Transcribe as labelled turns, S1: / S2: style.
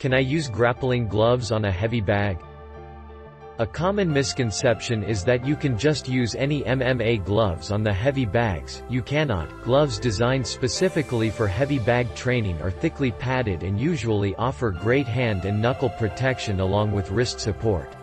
S1: Can I use grappling gloves on a heavy bag? A common misconception is that you can just use any MMA gloves on the heavy bags, you cannot. Gloves designed specifically for heavy bag training are thickly padded and usually offer great hand and knuckle protection along with wrist support.